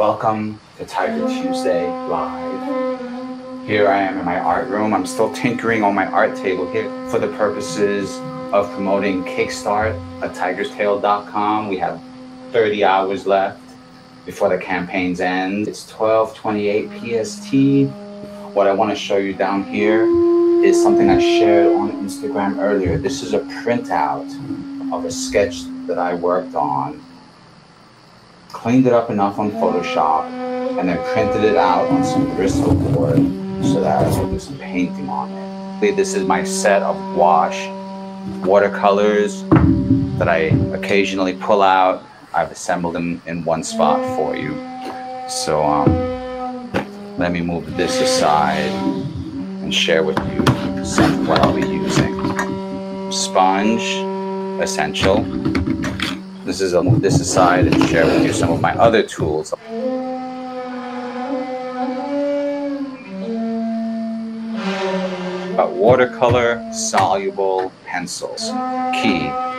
Welcome to Tiger Tuesday Live. Here I am in my art room. I'm still tinkering on my art table here for the purposes of promoting Kickstart at tigerstale.com. We have 30 hours left before the campaigns end. It's 12:28 PST. What I want to show you down here is something I shared on Instagram earlier. This is a printout of a sketch that I worked on. Cleaned it up enough on Photoshop and then printed it out on some Bristol board so that I could do some painting on it. This is my set of wash watercolors that I occasionally pull out. I've assembled them in one spot for you. So um, let me move this aside and share with you some what I'll be using. Sponge, essential. This is a this aside and share with you some of my other tools. Uh, watercolor soluble pencils. Key.